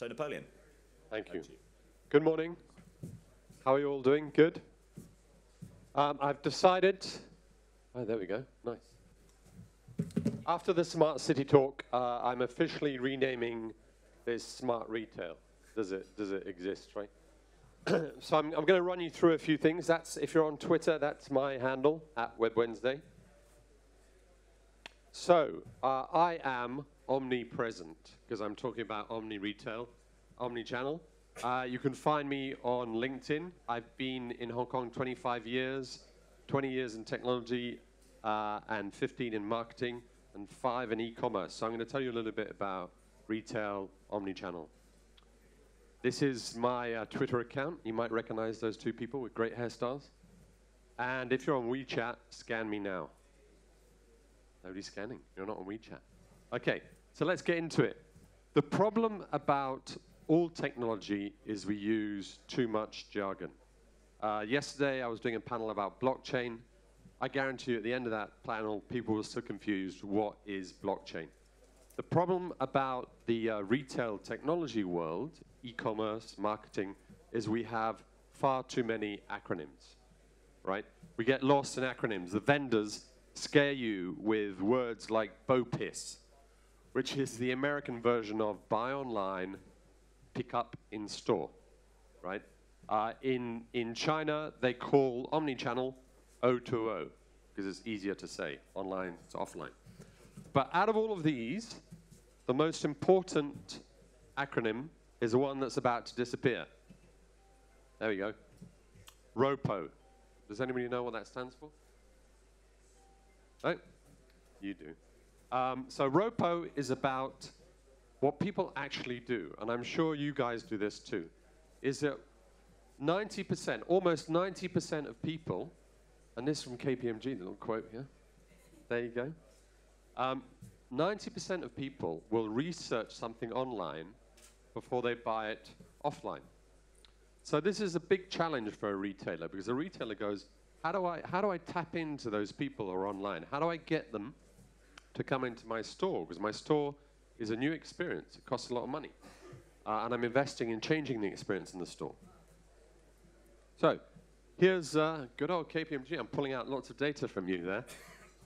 So, Napoleon. Thank you. Good morning. How are you all doing? Good? Um, I've decided. Oh, there we go. Nice. After the Smart City talk, uh, I'm officially renaming this Smart Retail. Does it, does it exist, right? so I'm, I'm going to run you through a few things. That's if you're on Twitter, that's my handle at Web Wednesday. So uh, I am omnipresent because I'm talking about omni retail, omni channel. Uh, you can find me on LinkedIn. I've been in Hong Kong 25 years, 20 years in technology, uh, and 15 in marketing, and five in e-commerce. So I'm going to tell you a little bit about retail, omni-channel. This is my uh, Twitter account. You might recognize those two people with great hairstyles. And if you're on WeChat, scan me now. Nobody's scanning. You're not on WeChat. Okay, so let's get into it. The problem about all technology is we use too much jargon. Uh, yesterday, I was doing a panel about blockchain. I guarantee you at the end of that panel, people were still confused what is blockchain. The problem about the uh, retail technology world, e-commerce, marketing, is we have far too many acronyms, right? We get lost in acronyms. The vendors scare you with words like BOPIS, which is the American version of buy online, pick up in store, right? Uh, in, in China, they call omnichannel O2O because it's easier to say, online to offline. But out of all of these, the most important acronym is the one that's about to disappear. There we go. ROPO. Does anybody know what that stands for? No? You do. Um, so ROPO is about what people actually do, and I'm sure you guys do this too, is that 90%, almost 90% of people, and this is from KPMG, the little quote here, there you go. 90% um, of people will research something online before they buy it offline. So this is a big challenge for a retailer because a retailer goes, how do I, how do I tap into those people who are online? How do I get them to come into my store? Because my store is a new experience. It costs a lot of money. Uh, and I'm investing in changing the experience in the store. So here's uh, good old KPMG. I'm pulling out lots of data from you there.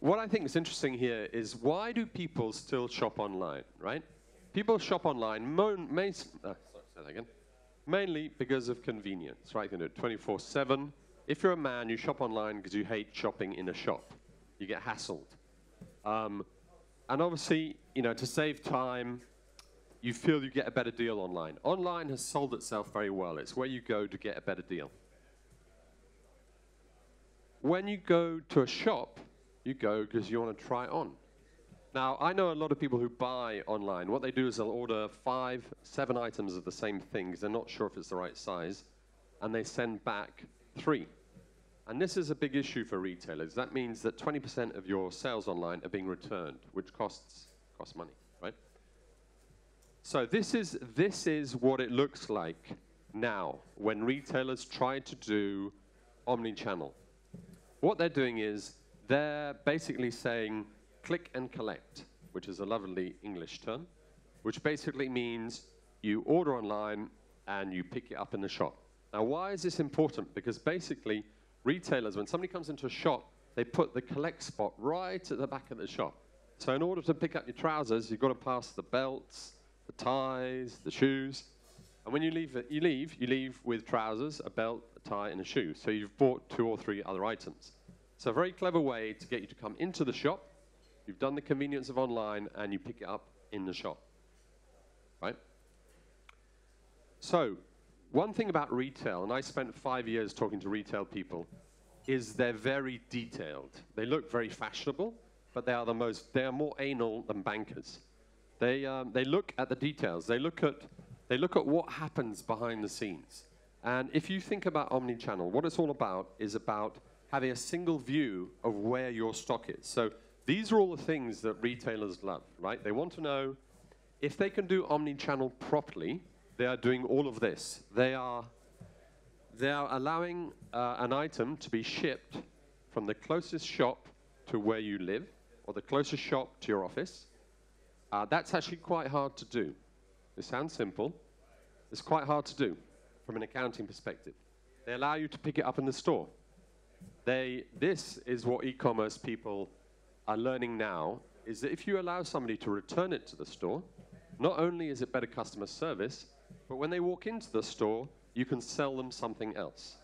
what I think is interesting here is why do people still shop online, right? People shop online mo- uh, sorry, again. mainly because of convenience, right? You can do it 24-7. If you're a man, you shop online because you hate shopping in a shop. You get hassled. Um, and obviously, you know, to save time, you feel you get a better deal online. Online has sold itself very well. It's where you go to get a better deal. When you go to a shop, you go because you want to try on. Now, I know a lot of people who buy online. What they do is they'll order five, seven items of the same thing because They're not sure if it's the right size, and they send back three. And this is a big issue for retailers. That means that 20% of your sales online are being returned, which costs, costs money, right? So this is, this is what it looks like now when retailers try to do omni-channel. What they're doing is they're basically saying click and collect, which is a lovely English term, which basically means you order online and you pick it up in the shop. Now, why is this important? Because basically, retailers, when somebody comes into a shop, they put the collect spot right at the back of the shop. So in order to pick up your trousers, you've got to pass the belts, the ties, the shoes. And when you leave, you leave, you leave with trousers, a belt, a tie, and a shoe. So you've bought two or three other items. So a very clever way to get you to come into the shop. You've done the convenience of online, and you pick it up in the shop. Right? So one thing about retail, and I spent five years talking to retail people, is they're very detailed. They look very fashionable, but they are the most, they are more anal than bankers. They, um, they look at the details. They look at, they look at what happens behind the scenes. And if you think about omni-channel, what it's all about is about having a single view of where your stock is. So these are all the things that retailers love, right? They want to know if they can do omni-channel properly, they are doing all of this. They are, they are allowing uh, an item to be shipped from the closest shop to where you live, or the closest shop to your office. Uh, that's actually quite hard to do. It sounds simple, It's quite hard to do from an accounting perspective. They allow you to pick it up in the store. They, this is what e-commerce people are learning now, is that if you allow somebody to return it to the store, not only is it better customer service, but when they walk into the store, you can sell them something else.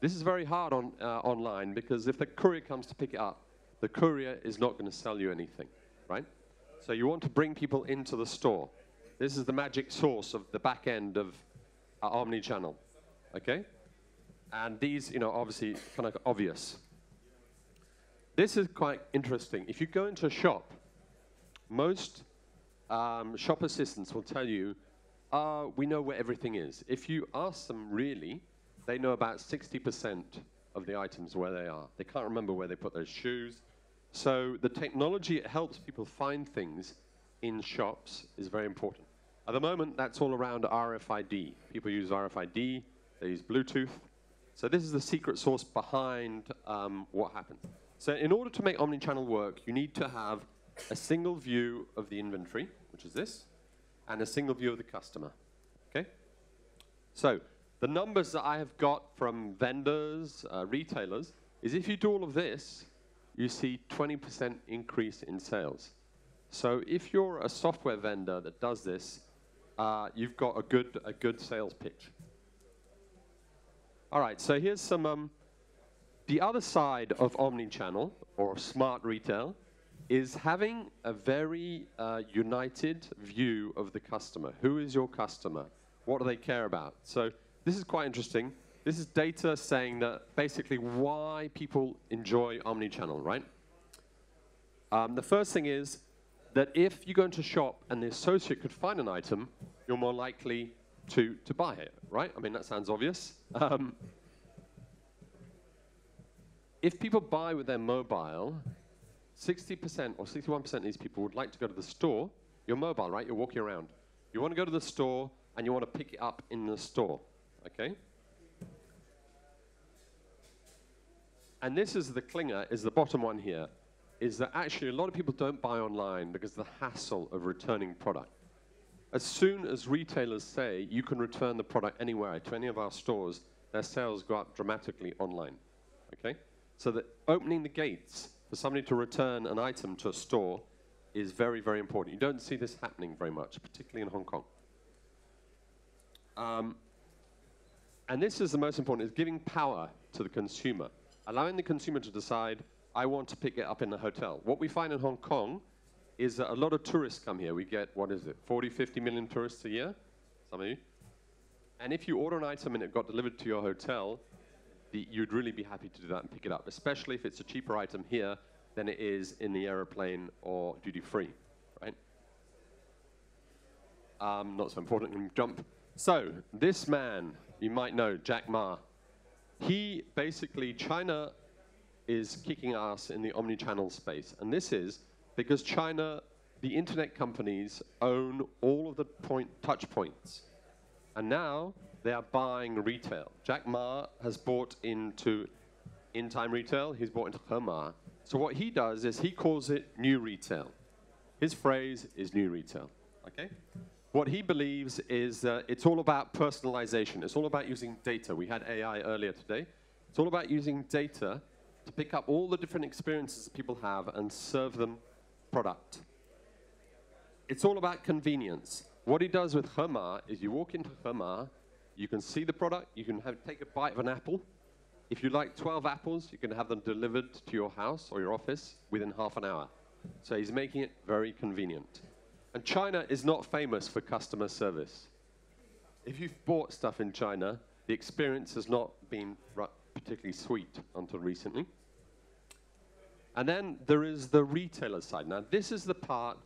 This is very hard on, uh, online because if the courier comes to pick it up, the courier is not going to sell you anything, right? So you want to bring people into the store. This is the magic source of the back end of uh, omni-channel, okay? And these, you know, obviously kind of obvious. This is quite interesting. If you go into a shop, most um, shop assistants will tell you, uh, we know where everything is. If you ask them really, they know about 60% of the items where they are. They can't remember where they put their shoes. So the technology that helps people find things in shops is very important. At the moment, that's all around RFID. People use RFID, they use Bluetooth. So this is the secret source behind um, what happens. So in order to make omnichannel work, you need to have a single view of the inventory, which is this, and a single view of the customer. Okay? So the numbers that I have got from vendors, uh, retailers, is if you do all of this, you see 20% increase in sales. So if you're a software vendor that does this, uh, you've got a good, a good sales pitch. All right, so here's some, um, the other side of omni-channel or smart retail is having a very uh, united view of the customer. Who is your customer? What do they care about? So this is quite interesting. This is data saying that basically why people enjoy omni-channel, right? Um, the first thing is that if you go into a shop and the associate could find an item, you're more likely to, to buy it, right? I mean, that sounds obvious. Um, if people buy with their mobile, 60% or 61% of these people would like to go to the store. You're mobile, right? You're walking around. You want to go to the store and you want to pick it up in the store, okay? And this is the clinger, is the bottom one here, is that actually a lot of people don't buy online because of the hassle of returning product. As soon as retailers say you can return the product anywhere to any of our stores, their sales go up dramatically online, okay? So that opening the gates for somebody to return an item to a store is very, very important. You don't see this happening very much, particularly in Hong Kong. Um, and this is the most important, is giving power to the consumer, allowing the consumer to decide, I want to pick it up in the hotel. What we find in Hong Kong is that a lot of tourists come here. We get, what is it, 40, 50 million tourists a year? Some of you? And if you order an item and it got delivered to your hotel, the, you'd really be happy to do that and pick it up, especially if it's a cheaper item here than it is in the aeroplane or duty free, right? Um, not so important, jump. So, this man, you might know, Jack Ma, he basically, China is kicking ass in the omni-channel space. And this is because China, the internet companies own all of the point, touch points. And now they are buying retail. Jack Ma has bought into Intime retail. He's bought into Hema. So what he does is he calls it new retail. His phrase is new retail. Okay? What he believes is uh, it's all about personalization. It's all about using data. We had AI earlier today. It's all about using data to pick up all the different experiences people have and serve them product. It's all about convenience. What he does with Hema is you walk into Hema, you can see the product, you can have, take a bite of an apple. If you like 12 apples, you can have them delivered to your house or your office within half an hour. So he's making it very convenient. And China is not famous for customer service. If you've bought stuff in China, the experience has not been particularly sweet until recently. And then there is the retailer side. Now, this is the part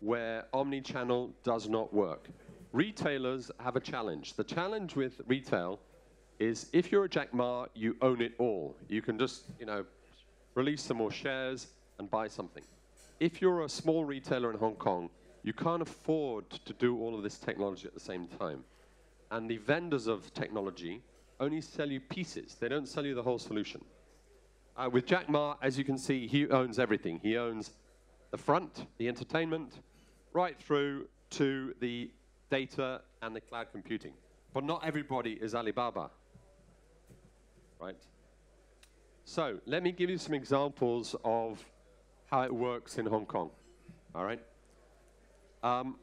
where omni-channel does not work retailers have a challenge. The challenge with retail is if you're a Jack Ma, you own it all. You can just, you know, release some more shares and buy something. If you're a small retailer in Hong Kong, you can't afford to do all of this technology at the same time. And the vendors of technology only sell you pieces. They don't sell you the whole solution. Uh, with Jack Ma, as you can see, he owns everything. He owns the front, the entertainment, right through to the data and the cloud computing. But not everybody is Alibaba. Right? So let me give you some examples of how it works in Hong Kong. All right? Um,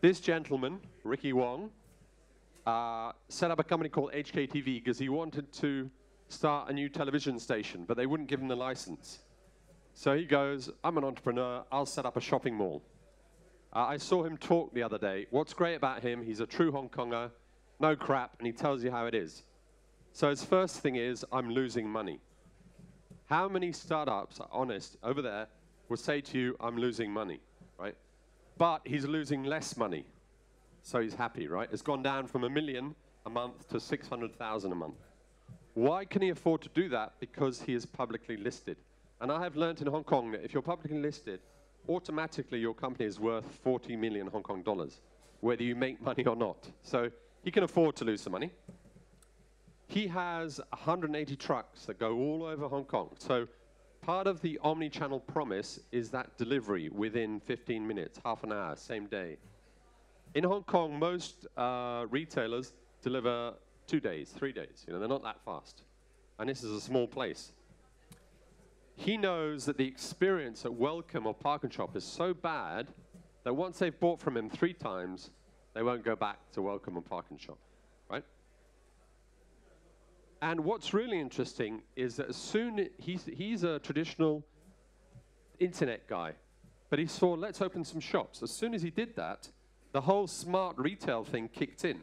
this gentleman, Ricky Wong, uh, set up a company called HKTV because he wanted to start a new television station, but they wouldn't give him the license. So he goes, I'm an entrepreneur, I'll set up a shopping mall. Uh, I saw him talk the other day. What's great about him, he's a true Hong Konger, no crap, and he tells you how it is. So his first thing is, I'm losing money. How many startups, honest, over there, will say to you, I'm losing money, right? But he's losing less money. So he's happy, right? It's gone down from a million a month to 600,000 a month. Why can he afford to do that? Because he is publicly listed. And I have learned in Hong Kong that if you're publicly listed, automatically your company is worth 40 million Hong Kong dollars, whether you make money or not. So he can afford to lose some money. He has 180 trucks that go all over Hong Kong. So part of the omni-channel promise is that delivery within 15 minutes, half an hour, same day. In Hong Kong, most uh, retailers deliver two days, three days. You know, they're not that fast. And this is a small place. He knows that the experience at Wellcome or PARKnSHOP is so bad that once they've bought from him three times, they won't go back to Wellcome or PARKnSHOP, right? And what's really interesting is that as soon he's, he's a traditional internet guy, but he saw let's open some shops. As soon as he did that, the whole smart retail thing kicked in.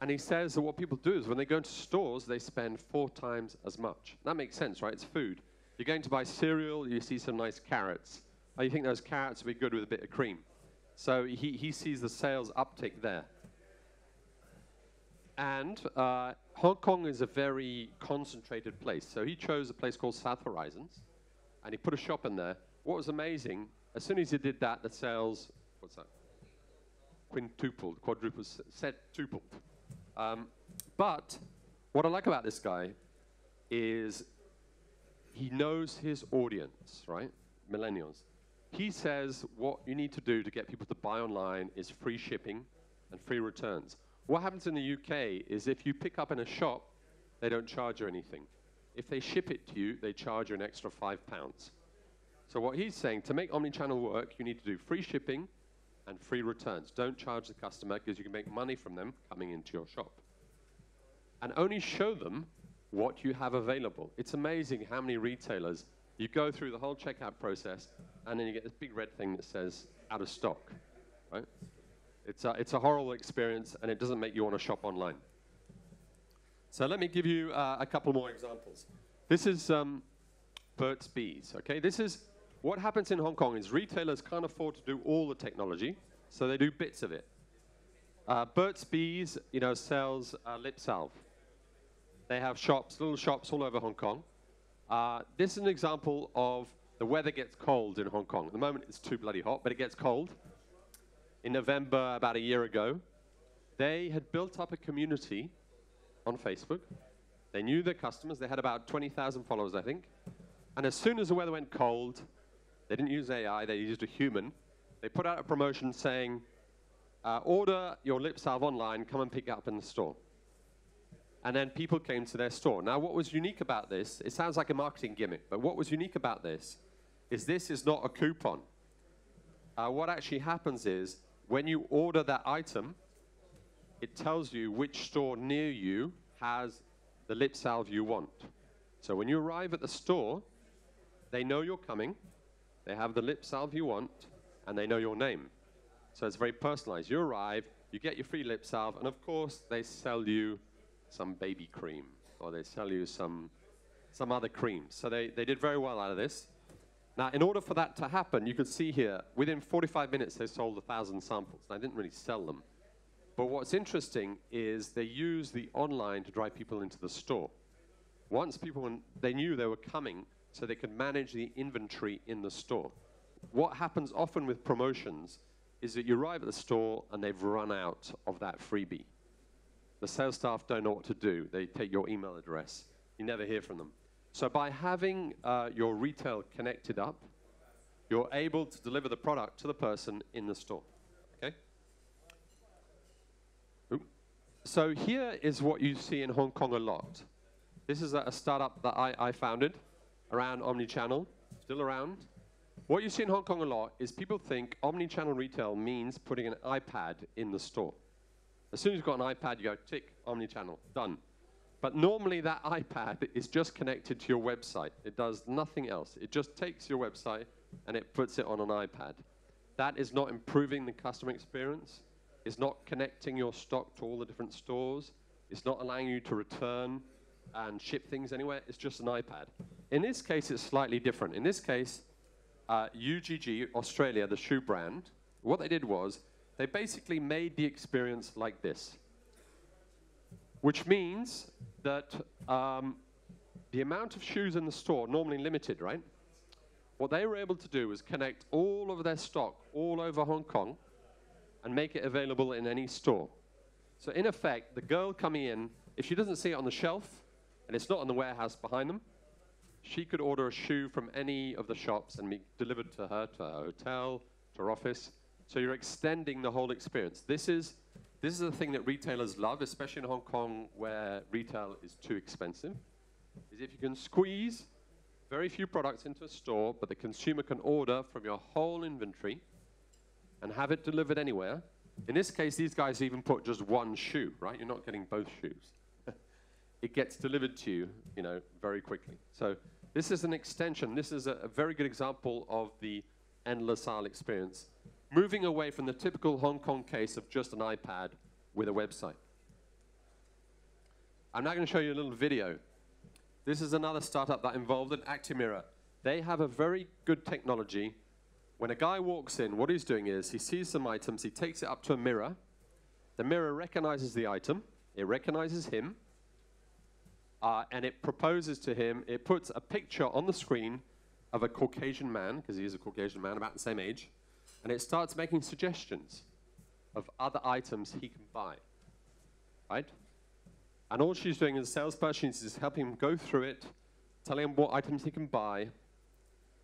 And he says that what people do is when they go into stores, they spend four times as much. That makes sense, right? It's food. You're going to buy cereal, you see some nice carrots. Oh, you think those carrots would be good with a bit of cream. So he, he sees the sales uptick there. And uh, Hong Kong is a very concentrated place. So he chose a place called South Horizons, and he put a shop in there. What was amazing, as soon as he did that, the sales, what's that? Quintupled, quadrupled, septupled. Um, but what I like about this guy is he knows his audience, right? Millennials. He says what you need to do to get people to buy online is free shipping and free returns. What happens in the UK is if you pick up in a shop, they don't charge you anything. If they ship it to you, they charge you an extra five pounds. So what he's saying, to make omnichannel work, you need to do free shipping and free returns. Don't charge the customer because you can make money from them coming into your shop. And only show them what you have available. It's amazing how many retailers you go through the whole checkout process and then you get this big red thing that says out of stock, right? It's a, it's a horrible experience and it doesn't make you want to shop online. So let me give you uh, a couple more examples. This is um, Burt's Bees, okay? This is what happens in Hong Kong is retailers can't afford to do all the technology, so they do bits of it. Uh, Burt's Bees, you know, sells uh, lip salve. They have shops, little shops all over Hong Kong. Uh, this is an example of the weather gets cold in Hong Kong. At the moment, it's too bloody hot, but it gets cold. In November, about a year ago, they had built up a community on Facebook. They knew their customers. They had about 20,000 followers, I think. And as soon as the weather went cold, they didn't use AI, they used a human. They put out a promotion saying, uh, order your lip salve online, come and pick it up in the store. And then people came to their store. Now, what was unique about this, it sounds like a marketing gimmick, but what was unique about this is this is not a coupon. Uh, what actually happens is when you order that item, it tells you which store near you has the lip salve you want. So when you arrive at the store, they know you're coming, they have the lip salve you want, and they know your name. So it's very personalized. You arrive, you get your free lip salve, and of course, they sell you some baby cream, or they sell you some, some other cream. So they, they did very well out of this. Now, in order for that to happen, you can see here, within 45 minutes, they sold 1,000 samples. I didn't really sell them. But what's interesting is they used the online to drive people into the store. Once people, they knew they were coming, so they could manage the inventory in the store. What happens often with promotions is that you arrive at the store and they've run out of that freebie. The sales staff don't know what to do. They take your email address. You never hear from them. So by having uh, your retail connected up, you're able to deliver the product to the person in the store. Okay? so here is what you see in Hong Kong a lot. This is a, a startup that I, I founded around omnichannel, still around. What you see in Hong Kong a lot is people think omnichannel retail means putting an iPad in the store. As soon as you've got an iPad, you go tick, omnichannel, done. But normally that iPad is just connected to your website. It does nothing else. It just takes your website and it puts it on an iPad. That is not improving the customer experience. It's not connecting your stock to all the different stores. It's not allowing you to return and ship things anywhere. It's just an iPad. In this case, it's slightly different. In this case, uh, UGG Australia, the shoe brand, what they did was they basically made the experience like this, which means that um, the amount of shoes in the store normally limited, right? What they were able to do was connect all of their stock all over Hong Kong and make it available in any store. So in effect, the girl coming in, if she doesn't see it on the shelf and it's not in the warehouse behind them, she could order a shoe from any of the shops and be delivered to her, to her hotel, to her office. So you're extending the whole experience. This is, this is the thing that retailers love, especially in Hong Kong where retail is too expensive, is if you can squeeze very few products into a store, but the consumer can order from your whole inventory and have it delivered anywhere. In this case, these guys even put just one shoe, right? You're not getting both shoes. it gets delivered to you, you know, very quickly. So this is an extension. This is a, a very good example of the endless aisle experience, moving away from the typical Hong Kong case of just an iPad with a website. I'm now going to show you a little video this is another startup that involved an Actimirror. They have a very good technology. When a guy walks in, what he's doing is he sees some items, he takes it up to a mirror. The mirror recognizes the item, it recognizes him, uh, and it proposes to him, it puts a picture on the screen of a Caucasian man, because he is a Caucasian man about the same age, and it starts making suggestions of other items he can buy. Right? And all she's doing as a salesperson is helping him go through it, telling him what items he can buy,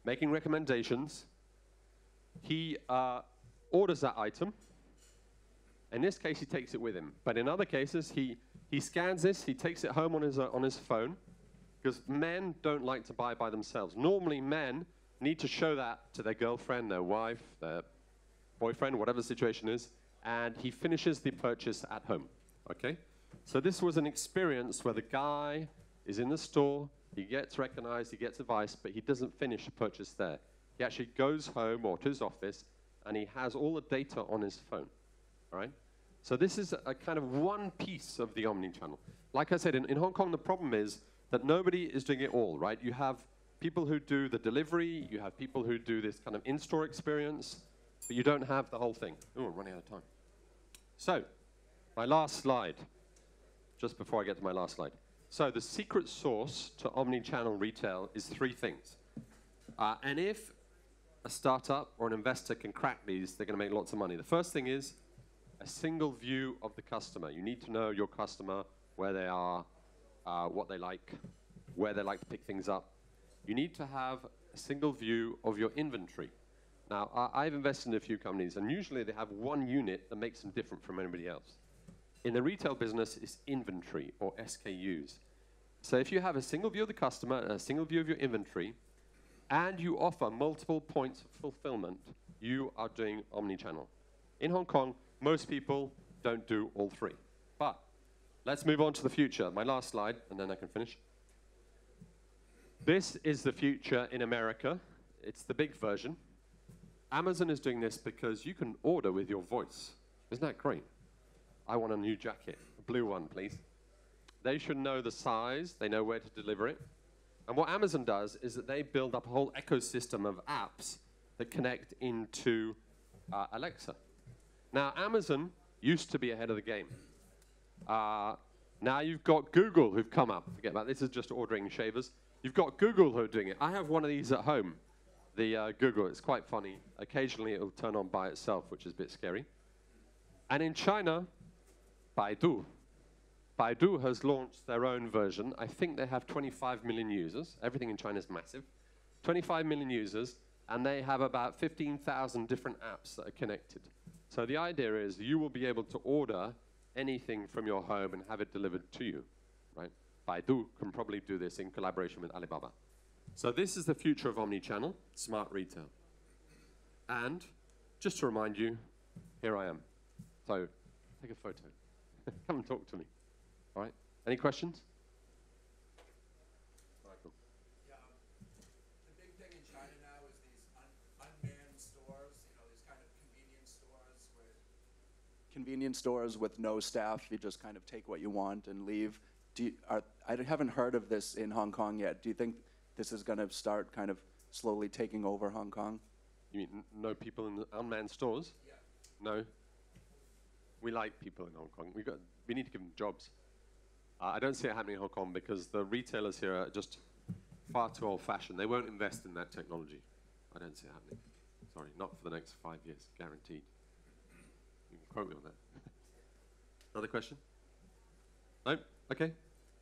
making recommendations. He uh, orders that item. In this case, he takes it with him. But in other cases, he, he scans this, he takes it home on his, uh, on his phone, because men don't like to buy by themselves. Normally, men need to show that to their girlfriend, their wife, their boyfriend, whatever the situation is, and he finishes the purchase at home. Okay? So this was an experience where the guy is in the store, he gets recognized, he gets advice, but he doesn't finish the purchase there. He actually goes home or to his office and he has all the data on his phone. All right? So this is a kind of one piece of the omni-channel. Like I said, in, in Hong Kong, the problem is that nobody is doing it all, right? You have people who do the delivery, you have people who do this kind of in-store experience, but you don't have the whole thing. Oh, we're running out of time. So, my last slide just before I get to my last slide. So the secret sauce to omni-channel retail is three things. Uh, and if a startup or an investor can crack these, they're going to make lots of money. The first thing is a single view of the customer. You need to know your customer, where they are, uh, what they like, where they like to pick things up. You need to have a single view of your inventory. Now, I've invested in a few companies, and usually they have one unit that makes them different from anybody else in the retail business it's inventory or SKUs. So if you have a single view of the customer and a single view of your inventory, and you offer multiple points of fulfillment, you are doing omni-channel. In Hong Kong, most people don't do all three. But let's move on to the future. My last slide, and then I can finish. This is the future in America. It's the big version. Amazon is doing this because you can order with your voice. Isn't that great? I want a new jacket, a blue one, please. They should know the size, they know where to deliver it. And what Amazon does is that they build up a whole ecosystem of apps that connect into uh, Alexa. Now, Amazon used to be ahead of the game. Uh, now you've got Google who've come up. Forget about this. this is just ordering shavers. You've got Google who are doing it. I have one of these at home. The uh, Google. It's quite funny. Occasionally it'll turn on by itself, which is a bit scary. And in China, Baidu. Baidu has launched their own version. I think they have 25 million users. Everything in China is massive. 25 million users, and they have about 15,000 different apps that are connected. So the idea is you will be able to order anything from your home and have it delivered to you, right? Baidu can probably do this in collaboration with Alibaba. So this is the future of omnichannel, smart retail. And just to remind you, here I am. So take a photo. Come and talk to me. All right? Any questions? All right, cool. Yeah, um, the big thing in China now is these un- unmanned stores, you know, these kind of convenience stores with. Convenience stores with no staff, you just kind of take what you want and leave. Do you, are, I haven't heard of this in Hong Kong yet. Do you think this is gonna start kind of slowly taking over Hong Kong? You mean no people in the unmanned stores? Yeah. No. We like people in Hong Kong. We got. We need to give them jobs. Uh, I don't see it happening in Hong Kong because the retailers here are just far too old-fashioned. They won't invest in that technology. I don't see it happening. Sorry, not for the next five years, guaranteed. You can quote me on that. Another question? No. Okay.